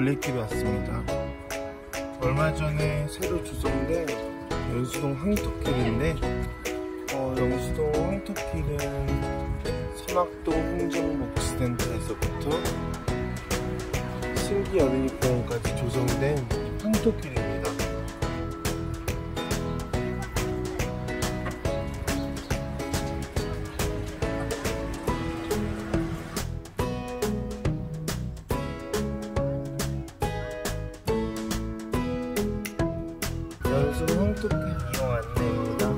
둘레길에 왔습니다. 얼마 전에 새로 조성된 연수동 황토길인데 어, 영수동 황토길은 사막동 흥정복지센터에서부터 신기 어린이공원까지 조성된 황토길입니다. 연수 황토길 이용 안내입니다.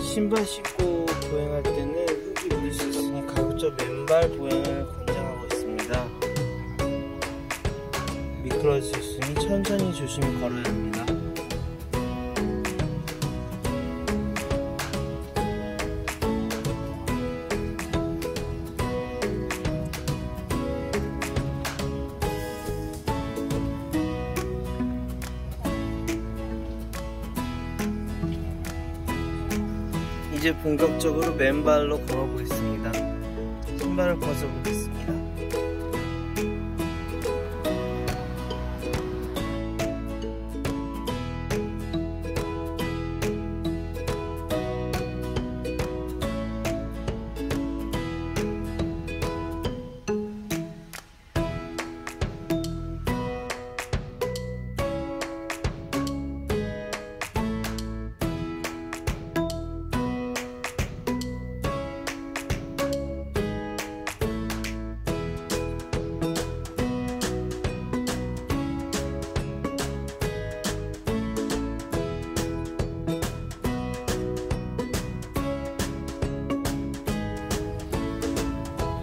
신발 신고 보행할 때는 흙이 묻을 수 있으니 가급적 맨발 보행을 미끄러질 수 있으니 천천히 조심히 걸어야 합니다. 이제 본격적으로 맨발로 걸어보겠습니다. 신발을 벗어보겠습니다.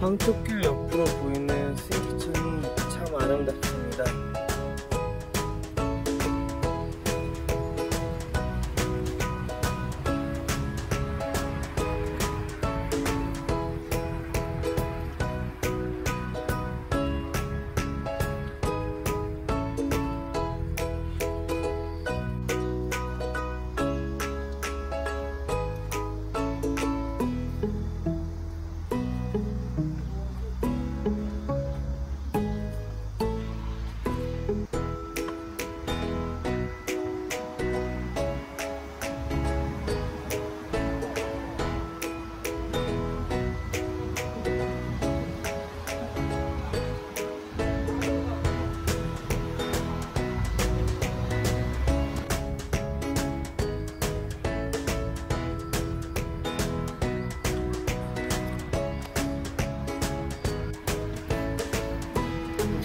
황토길 옆으로 보이는 승기천이 참 아름답습니다.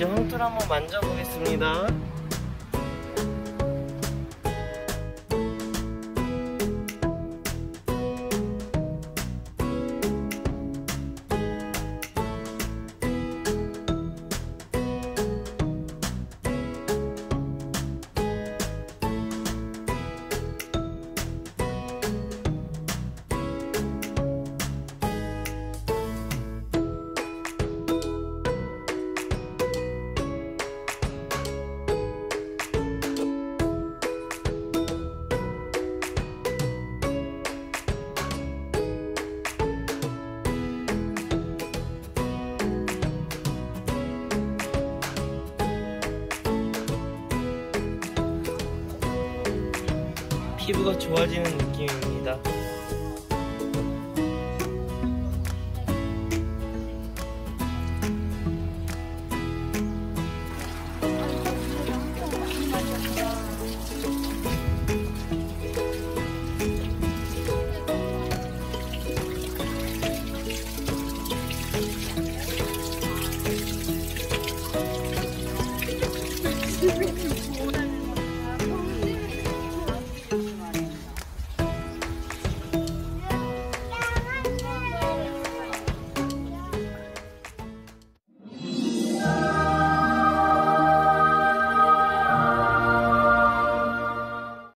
이제 황토를 한번 만져보겠습니다. 피부가 좋아지는 느낌입니다.